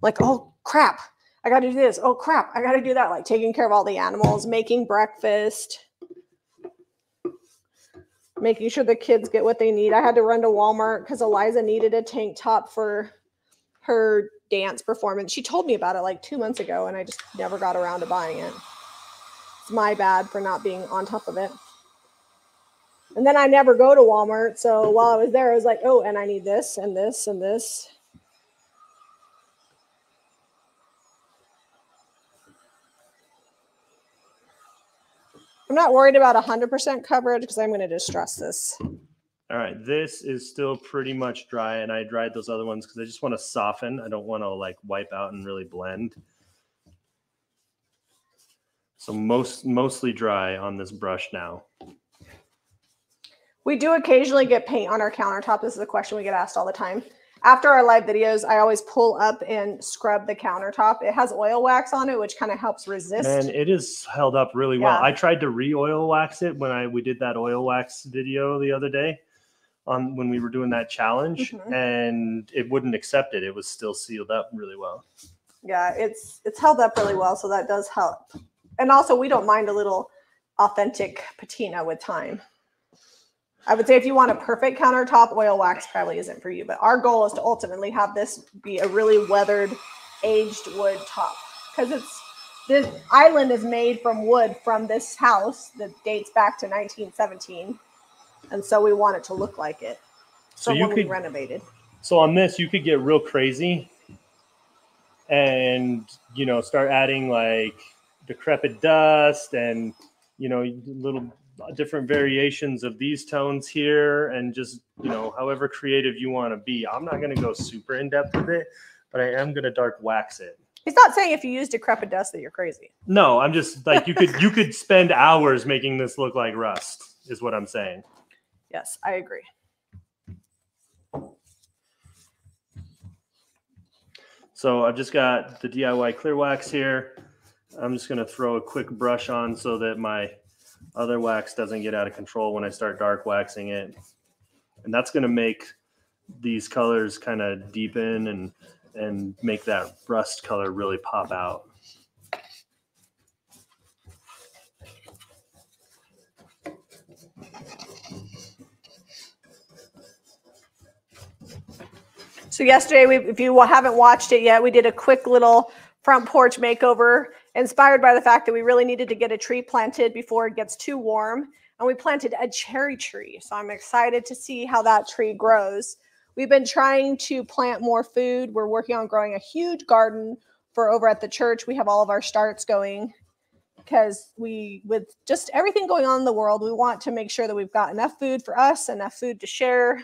like oh crap, I got to do this. Oh crap, I got to do that. Like taking care of all the animals, making breakfast, making sure the kids get what they need. I had to run to Walmart because Eliza needed a tank top for her dance performance. She told me about it like two months ago, and I just never got around to buying it. It's my bad for not being on top of it. And then I never go to Walmart. So while I was there, I was like, oh, and I need this and this and this. I'm not worried about 100% coverage because I'm going to distress this. All right, this is still pretty much dry, and I dried those other ones because I just want to soften. I don't want to like wipe out and really blend. So most mostly dry on this brush now. We do occasionally get paint on our countertop. This is a question we get asked all the time. After our live videos, I always pull up and scrub the countertop. It has oil wax on it, which kind of helps resist. And it is held up really well. Yeah. I tried to re-oil wax it when I we did that oil wax video the other day on when we were doing that challenge, Mhm. and it wouldn't accept it. It was still sealed up really well. yeah, it's it's held up really well, so that does help. And also, we don't mind a little authentic patina with time. I would say if you want a perfect countertop, oil wax probably isn't for you. But our goal is to ultimately have this be a really weathered, aged wood top because it's this island is made from wood from this house that dates back to 1917, and so we want it to look like it. So you could renovated. so on this you could get real crazy and you know start adding like decrepit dust and you know little Uh, different variations of these tones here and just you know however creative you want to be i'm not going to go super in depth with it but i am going to dark wax it He's not saying if you use decrepit dust that you're crazy. no i'm just like you could you could spend hours making this look like rust is what i'm saying Yes, I agree. So I've just got the DIY clear wax here. I'm just going to throw a quick brush on so that my other wax doesn't get out of control when I start dark waxing it. And that's going to make these colors kind of deepen and and make that rust color really pop out. So yesterday, we, if you haven't watched it yet, we did a quick little front porch makeover, inspired by the fact that we really needed to get a tree planted before it gets too warm. And we planted a cherry tree. So I'm excited to see how that tree grows. We've been trying to plant more food. We're working on growing a huge garden for over at the church. We have all of our starts going because we, with just everything going on in the world, we want to make sure that we've got enough food for us, enough food to share,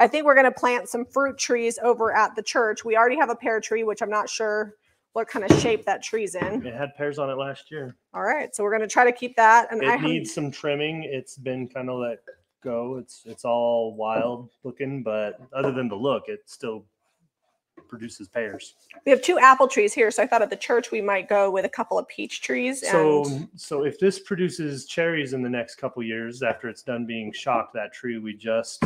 I think we're going to plant some fruit trees over at the church. We already have a pear tree, which I'm not sure what kind of shape that tree's in. It had pears on it last year. All right, so we're going to try to keep that. And I It haven't- needs some trimming. It's been kind of let go. It's it's all wild looking, but other than the look, it still produces pears. we have two apple trees here, so I thought at the church we might go with a couple of peach trees. And So, so if this produces cherries in the next couple years after it's done being shocked, that tree we just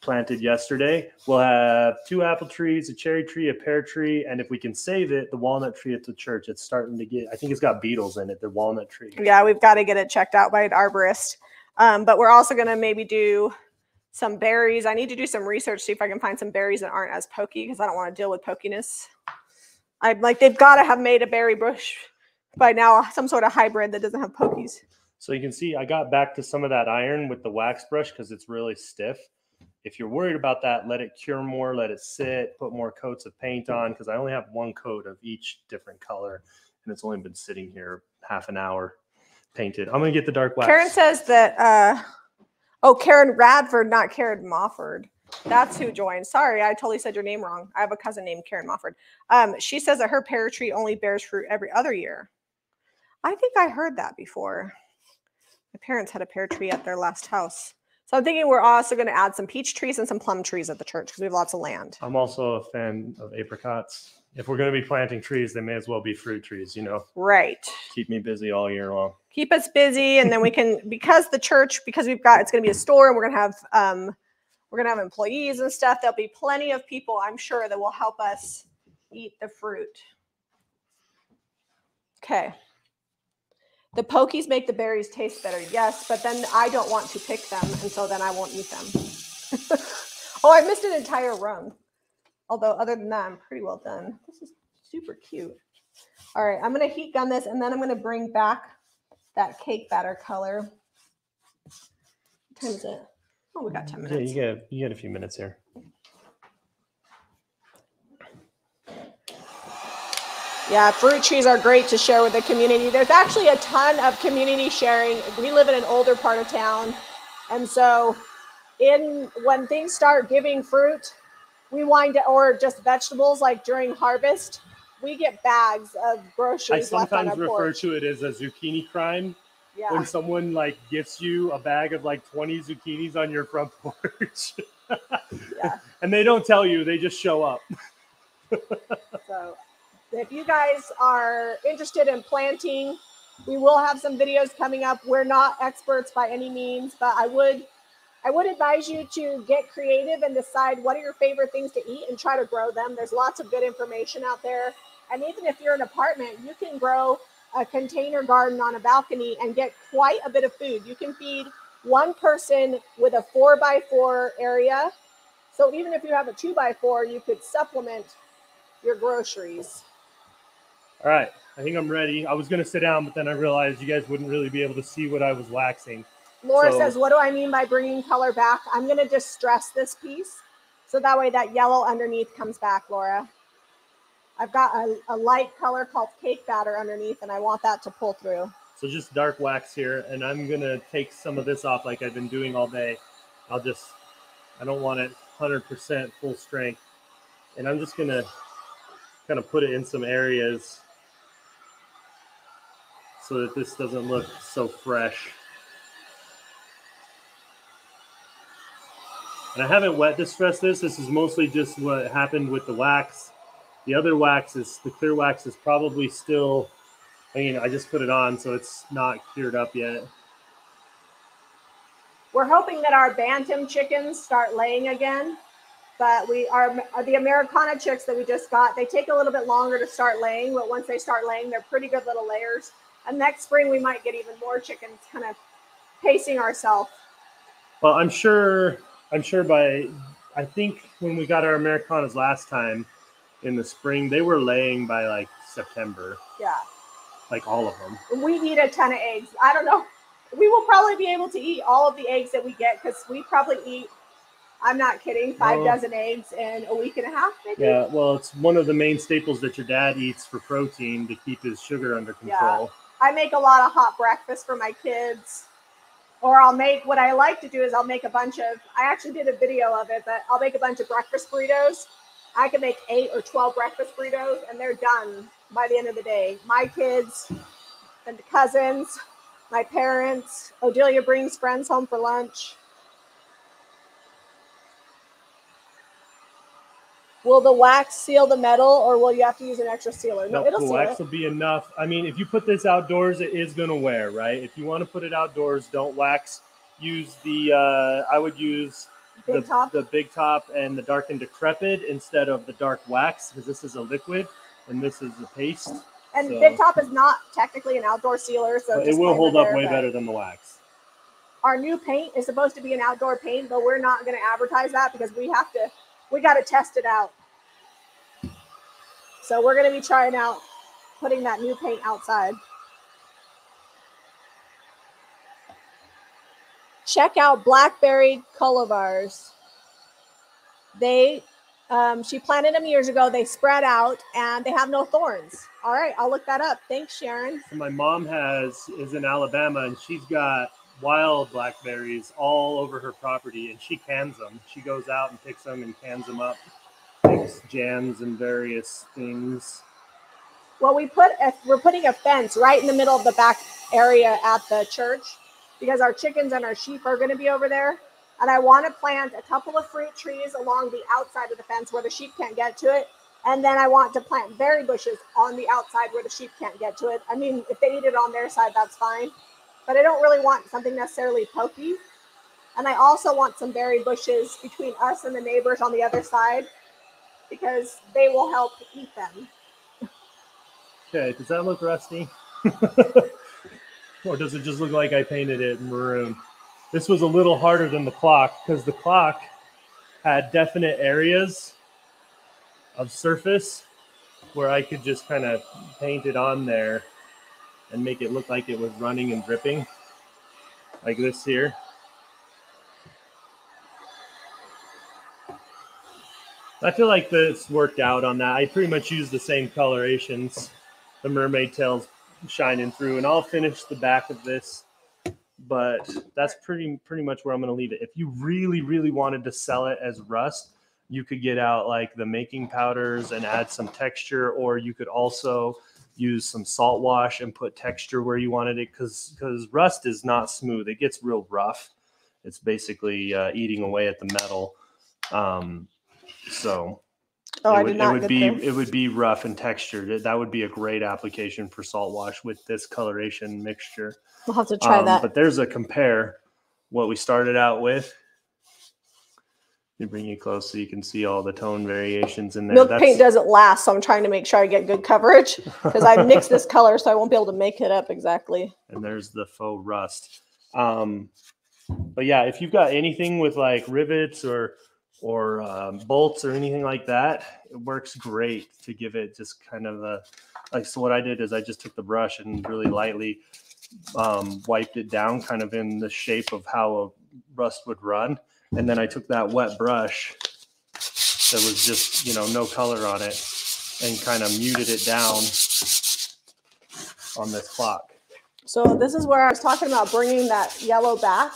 planted yesterday, we'll have two apple trees, a cherry tree, a pear tree, and if we can save it, the walnut tree at the church. It's starting to get. I think it's got beetles in it. The walnut tree. yeah, we've got to get it checked out by an arborist. Um, but we're also going to maybe do some berries. I need to do some research, see if I can find some berries that aren't as pokey because I don't want to deal with pokiness. I'm like, they've got to have made a berry bush by now, some sort of hybrid that doesn't have pokies. So you can see I got back to some of that iron with the wax brush because it's really stiff. If you're worried about that, let it cure more, let it sit, put more coats of paint on because I only have one coat of each different color and it's only been sitting here half an hour painted. I'm gonna get the dark wax. Karen says that, uh, oh, Karen Radford, not Karen Mofford. That's who joined. Sorry, I totally said your name wrong. I have a cousin named Karen Mofford. Um, she says that her pear tree only bears fruit every other year. I think I heard that before. My parents had a pear tree at their last house. So I'm thinking we're also going to add some peach trees and some plum trees at the church because we have lots of land. I'm also a fan of apricots. If we're gonna be planting trees, they may as well be fruit trees, you know. Right. Keep me busy all year long. keep us busy and then we can because the church because we've got it's going to be a store and we're going to have um we're going to have employees and stuff there'll be plenty of people i'm sure that will help us eat the fruit okay the pokies make the berries taste better yes but then i don't want to pick them and so then i won't eat them oh i missed an entire rung although other than that i'm pretty well done this is super cute all right i'm going to heat gun this and then i'm going to bring back that cake batter color. What time is it? Oh, we got 10 minutes. Yeah, you got, you got a few minutes here. Yeah, fruit trees are great to share with the community. There's actually a ton of community sharing. We live in an older part of town. And so in when things start giving fruit, we wind up, or just vegetables like during harvest, we get bags of I groceries on sometimes refer porch. to it as a zucchini crime Yeah. when someone like gifts you a bag of like 20 zucchinis on your front porch. Yeah. and they don't tell you, they just show up. So if you guys are interested in planting, we will have some videos coming up. We're not experts by any means, but I would I would advise you to get creative and decide what are your favorite things to eat and try to grow them. There's lots of good information out there. And even if you're in an apartment, you can grow a container garden on a balcony and get quite a bit of food. You can feed one person with a four by four area. So even if you have a two by four, you could supplement your groceries. All right, I think I'm ready. I was gonna sit down, but then I realized you guys wouldn't really be able to see what I was waxing. Laura So- says, What do I mean by bringing color back? I'm going to distress this piece so that way that yellow underneath comes back, Laura. I've got a, a light color called cake batter underneath, and I want that to pull through. So just dark wax here, and I'm gonna take some of this off like I've been doing all day. I'll just, I don't want it 100% full strength, and I'm just gonna kind of put it in some areas so that this doesn't look so fresh. And I haven't wet distressed this. This is mostly just what happened with the wax. The other wax is the clear wax is probably still I mean, I just put it on, so it's not cured up yet. We're hoping that our bantam chickens start laying again, but we are the Americana chicks that we just got. They take a little bit longer to start laying, but once they start laying, they're pretty good little layers. And next spring, we might get even more chickens, kind of pacing ourselves. Well, I'm sure. I'm sure by. I think when we got our Americanas last time in the spring, they were laying by like September, Yeah. like all of them. we eat a ton of eggs. I don't know. We will probably be able to eat all of the eggs that we get because we probably eat, I'm not kidding, five Oh. dozen eggs in a week and a half, maybe. Yeah, well, it's one of the main staples that your dad eats for protein to keep his sugar under Yeah. control. I make a lot of hot breakfast for my kids. Or I'll make what I like to do is I'll make a bunch of, I actually did a video of it, but I'll make a bunch of breakfast burritos. I can make eight or 12 breakfast burritos and they're done by the end of the day. My kids and cousins, my parents, Odelia brings friends home for lunch. Will the wax seal the metal or will you have to use an extra sealer? No, Nope, it'll the seal wax it. will be enough. I mean, if you put this outdoors, it is going to wear, right? If you want to put it outdoors, don't wax. Use the, uh, I would use Big the, top. the big top and the dark and decrepit instead of the dark wax because this is a liquid and this is a paste. And So- Big Top is not technically an outdoor sealer, so it will hold up there, way better than the wax. Our new paint is supposed to be an outdoor paint, but we're not going to advertise that because we have to. We got to test it out. So we're going to be trying out putting that new paint outside. Check out blackberry cultivars. They, um, she planted them years ago. They spread out and they have no thorns. All right, I'll look that up. Thanks, Sharon. My mom has is in Alabama and she's got wild blackberries all over her property and she cans them. She goes out and picks them and cans them up, makes jams and various things. Well, we put a, we're putting a fence right in the middle of the back area at the church because our chickens and our sheep are going to be over there. And I want to plant a couple of fruit trees along the outside of the fence where the sheep can't get to it. And then I want to plant berry bushes on the outside where the sheep can't get to it. I mean, if they eat it on their side, that's fine. But I don't really want something necessarily pokey. And I also want some berry bushes between us and the neighbors on the other side because they will help eat them. Okay, does that look rusty? or does it just look like I painted it maroon? This was a little harder than the clock because the clock had definite areas of surface where I could just kind of paint it on there and make it look like it was running and dripping, like this here. I feel like this worked out on that. I pretty much used the same colorations, the mermaid tails shining through, and I'll finish the back of this. But that's pretty pretty much where I'm gonna leave it. If you really, really wanted to sell it as rust, you could get out like the making powders and add some texture, or you could also use some salt wash and put texture where you wanted it because because rust is not smooth. It gets real rough. It's basically uh, eating away at the metal. Um, so Oh, it would, it would be it would be rough and textured. That- That would be a great application for salt wash with this coloration mixture. We'll have to try Um, that. But there's a compare what we started out with. Let bring you close so you can see all the tone variations in there. Milk That's- paint doesn't last, so I'm trying to make sure I get good coverage because I mixed this color, so I won't be able to make it up exactly. and there's the faux rust. Um, but yeah, if you've got anything with like rivets or or um, bolts or anything like that, it works great to give it just kind of a like. So what I did is I just took the brush and really lightly um, wiped it down, kind of in the shape of how a rust would run, and then I took that wet brush that was just you know no color on it and kind of muted it down on this clock. So this is where I was talking about bringing that yellow back.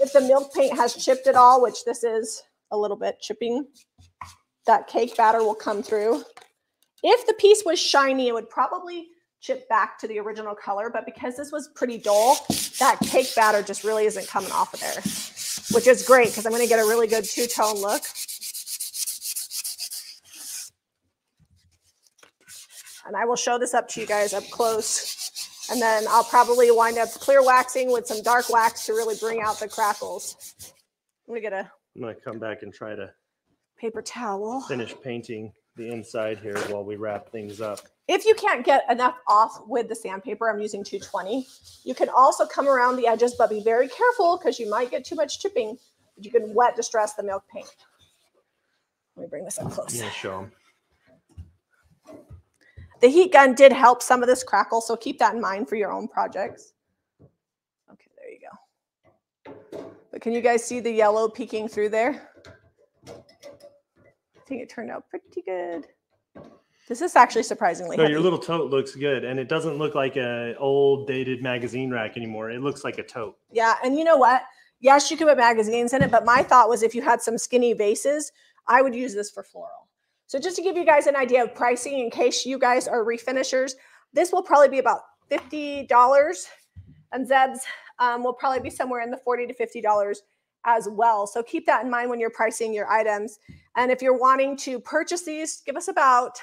If the milk paint has chipped at all, which this is a little bit chipping, that cake batter will come through. If the piece was shiny, it would probably chip back to the original color, but because this was pretty dull, that cake batter just really isn't coming off of there, which is great because I'm going to get a really good two-tone look. And I will show this up to you guys up close. And then I'll probably wind up clear waxing with some dark wax to really bring out the crackles. I'm gonna get a I'm gonna come back and try to paper towel. finish painting the inside here while we wrap things up. If you can't get enough off with the sandpaper, I'm using 220. You can also come around the edges, but be very careful because you might get too much chipping. You can wet distress the milk paint. Let me bring this up close. gonna show them. The heat gun did help some of this crackle, so keep that in mind for your own projects. Okay, there you go. But can you guys see the yellow peeking through there? I think it turned out pretty good. This is actually surprisingly No, heavy. your little tote looks good, and it doesn't look like a old dated magazine rack anymore. It looks like a tote. Yeah, and you know what? Yes, you could put magazines in it, but my thought was if you had some skinny vases, I would use this for floral. So just to give you guys an idea of pricing in case you guys are refinishers, this will probably be about $50 and Zeb's um, will probably be somewhere in the 40 to $50 as well. So keep that in mind when you're pricing your items. And if you're wanting to purchase these, give us about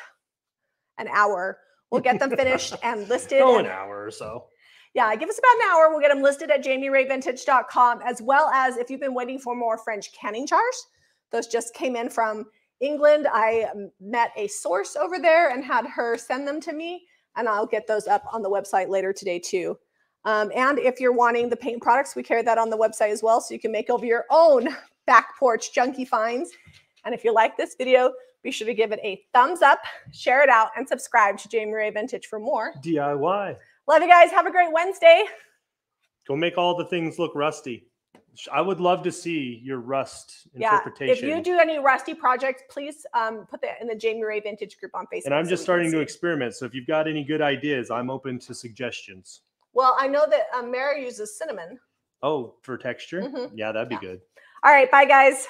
an hour. We'll get them finished and listed. Oh, an hour or so. yeah, give us about an hour. We'll get them listed at jamirayvintage.com, as well as if you've been waiting for more French canning jars. Those just came in from England. I um, met a source over there and had her send them to me, and I'll get those up on the website later today, too. Um, and if you're wanting the paint products, we carry that on the website as well, so you can make over your own back porch junky finds. And if you like this video, be sure to give it a thumbs up, share it out, and subscribe to Jami Ray Vintage for more. DIY. Love you guys. Have a great Wednesday. Go make all the things look rusty. I would love to see your rust interpretation. Yeah. If you do any rusty projects, please um, put that in the Jami Ray Vintage group on Facebook. and I'm just can starting to experiment. So if you've got any good ideas, I'm open to suggestions. Well, I know that um, Mary uses cinnamon. Oh, for texture? Mhm. Yeah, that'd be Yeah. good. All right. Bye, guys.